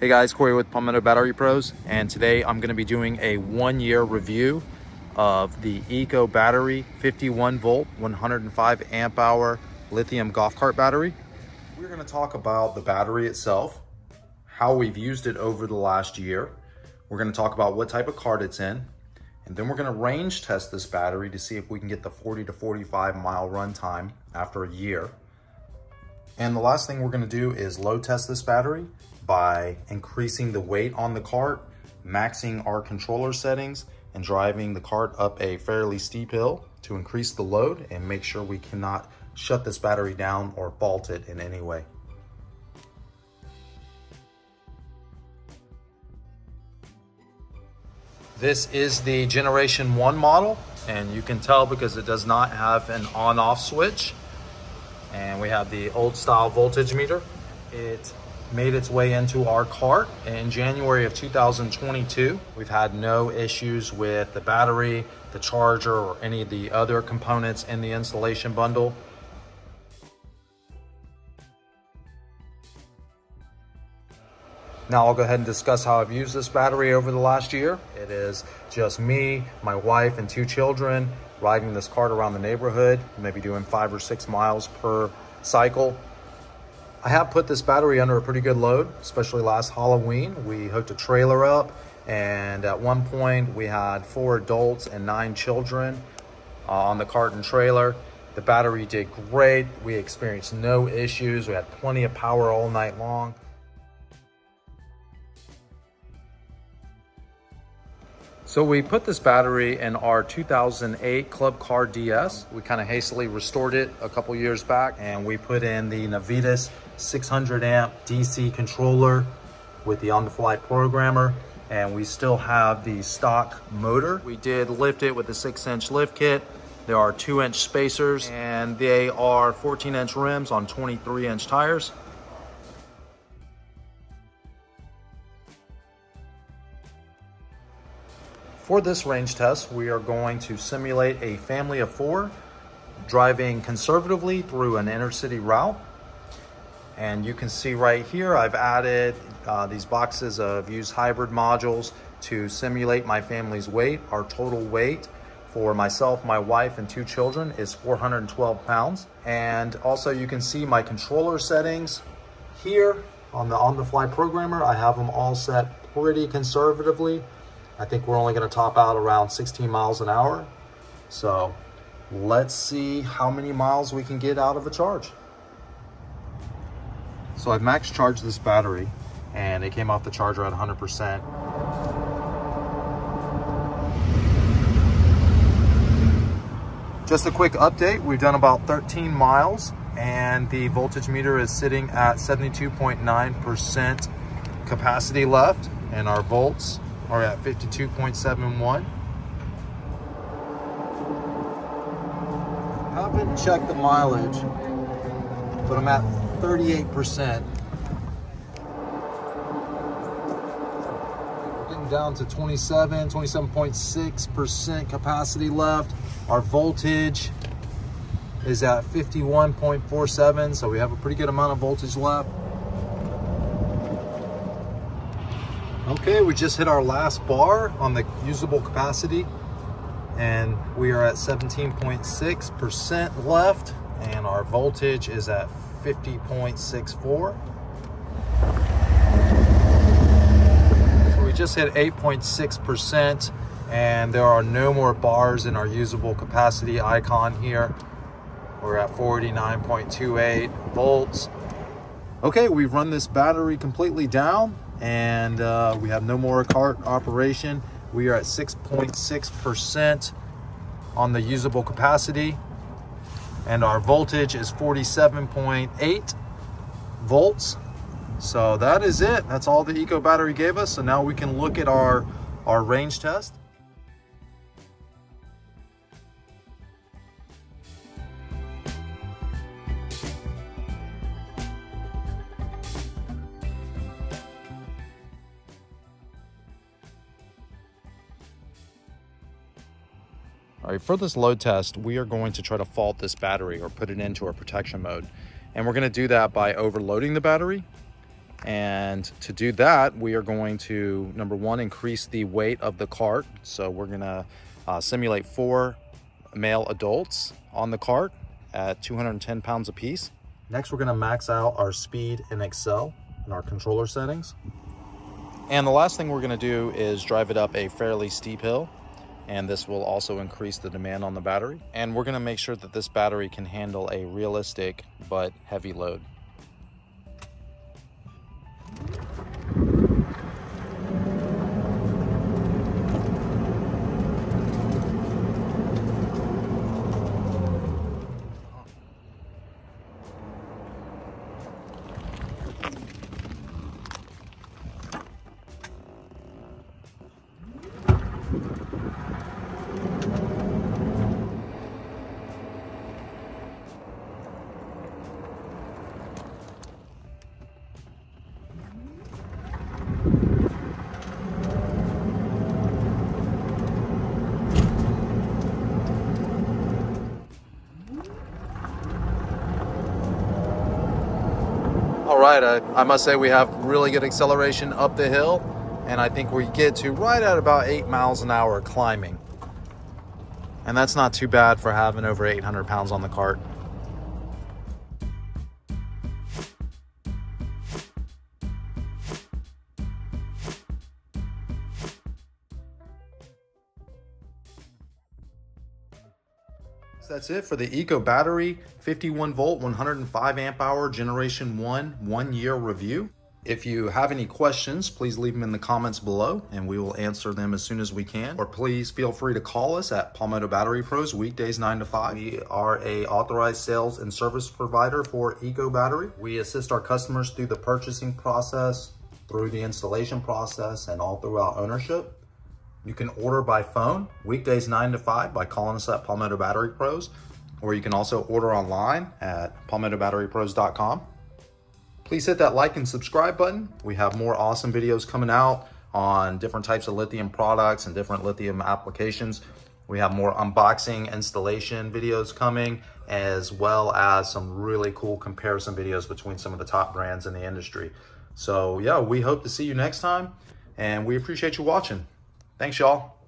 Hey guys, Cory with Palmetto Battery Pros, and today I'm gonna be doing a one year review of the Eco Battery 51 volt, 105 amp hour lithium golf cart battery. We're gonna talk about the battery itself, how we've used it over the last year. We're gonna talk about what type of cart it's in, and then we're gonna range test this battery to see if we can get the 40 to 45 mile run time after a year. And the last thing we're gonna do is load test this battery by increasing the weight on the cart, maxing our controller settings, and driving the cart up a fairly steep hill to increase the load and make sure we cannot shut this battery down or fault it in any way. This is the generation one model and you can tell because it does not have an on off switch and we have the old style voltage meter. It made its way into our cart in January of 2022. We've had no issues with the battery, the charger, or any of the other components in the installation bundle. Now I'll go ahead and discuss how I've used this battery over the last year. It is just me, my wife, and two children riding this cart around the neighborhood, maybe doing five or six miles per cycle. I have put this battery under a pretty good load, especially last Halloween. We hooked a trailer up and at one point we had four adults and nine children uh, on the cart and trailer. The battery did great. We experienced no issues. We had plenty of power all night long. So we put this battery in our 2008 Club Car DS. We kind of hastily restored it a couple years back and we put in the Navitas 600 amp DC controller with the on-the-fly programmer and we still have the stock motor. We did lift it with a six inch lift kit. There are two inch spacers and they are 14 inch rims on 23 inch tires. For this range test, we are going to simulate a family of four driving conservatively through an inner city route and you can see right here, I've added uh, these boxes of used hybrid modules to simulate my family's weight. Our total weight for myself, my wife, and two children is 412 pounds. And also you can see my controller settings here on the on-the-fly programmer. I have them all set pretty conservatively. I think we're only gonna top out around 16 miles an hour. So let's see how many miles we can get out of a charge. So I've max charged this battery and it came off the charger at 100%. Just a quick update, we've done about 13 miles and the voltage meter is sitting at 72.9% capacity left and our volts are at 52.71. I haven't checked the mileage, but I'm at 38%. We're getting down to 27, 27.6% capacity left. Our voltage is at 51.47, so we have a pretty good amount of voltage left. Okay, we just hit our last bar on the usable capacity and we are at 17.6% left and our voltage is at 50.64. So we just hit 8.6% and there are no more bars in our usable capacity icon here. We're at 49.28 volts. Okay, we've run this battery completely down and uh, we have no more cart operation. We are at 6.6% on the usable capacity and our voltage is 47.8 volts. So that is it. That's all the Eco battery gave us. So now we can look at our, our range test. All right, for this load test, we are going to try to fault this battery or put it into our protection mode. And we're gonna do that by overloading the battery And to do that, we are going to, number one, increase the weight of the cart. So we're gonna uh, simulate four male adults on the cart at 210 pounds apiece. Next, we're gonna max out our speed in accel in our controller settings. And the last thing we're gonna do is drive it up a fairly steep hill and this will also increase the demand on the battery. And we're gonna make sure that this battery can handle a realistic but heavy load. Right, I, I, must say we have really good acceleration up the hill, and I think we get to right at about eight miles an hour climbing. And that's not too bad for having over 800 pounds on the cart. That's it for the Eco Battery 51 volt 105 amp hour generation 1 one year review. If you have any questions, please leave them in the comments below and we will answer them as soon as we can. Or please feel free to call us at Palmetto Battery Pros weekdays 9 to 5. We are a authorized sales and service provider for Eco Battery. We assist our customers through the purchasing process, through the installation process, and all throughout ownership. You can order by phone weekdays 9 to 5 by calling us at Palmetto Battery Pros, or you can also order online at palmettobatterypros.com. Please hit that like and subscribe button. We have more awesome videos coming out on different types of lithium products and different lithium applications. We have more unboxing installation videos coming, as well as some really cool comparison videos between some of the top brands in the industry. So yeah, we hope to see you next time, and we appreciate you watching. Thanks, y'all.